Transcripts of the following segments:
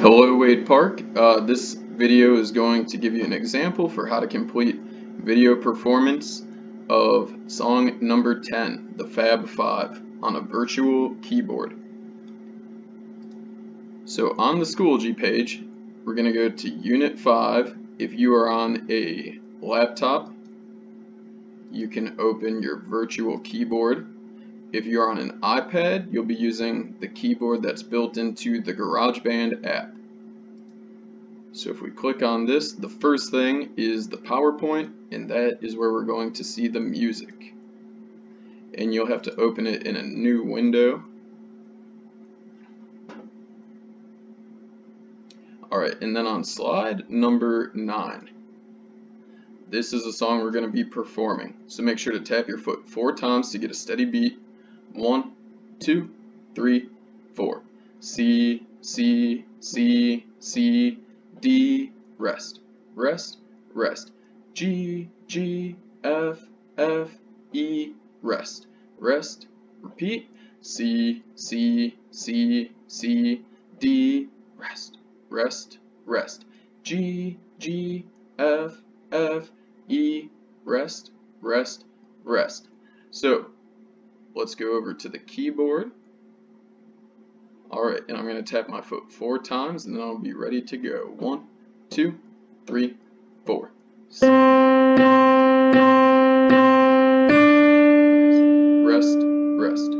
Hello Wade Park. Uh, this video is going to give you an example for how to complete video performance of song number 10, the Fab Five, on a virtual keyboard. So on the Schoology page, we're going to go to Unit 5. If you are on a laptop, you can open your virtual keyboard if you're on an iPad, you'll be using the keyboard that's built into the GarageBand app. So if we click on this, the first thing is the PowerPoint, and that is where we're going to see the music. And you'll have to open it in a new window. Alright, and then on slide number 9, this is a song we're going to be performing. So make sure to tap your foot four times to get a steady beat one, two, three, four. C, C, C, C, D, rest, rest, rest. G, G, F, F, E, rest, rest, repeat. C, C, C, C, D, rest, rest, rest. G, G, F, F, E, rest, rest, rest. So, Let's go over to the keyboard. Alright, and I'm going to tap my foot four times and then I'll be ready to go. One, two, three, four. Rest, rest.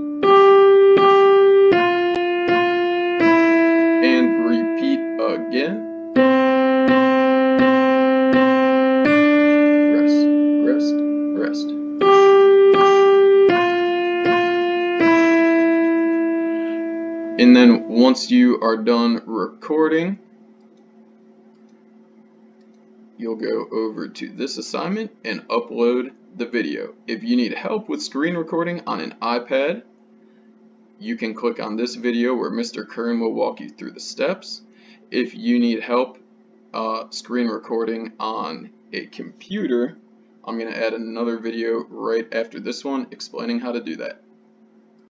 And repeat again. And then once you are done recording, you'll go over to this assignment and upload the video. If you need help with screen recording on an iPad, you can click on this video where Mr. Kern will walk you through the steps. If you need help uh, screen recording on a computer, I'm going to add another video right after this one explaining how to do that.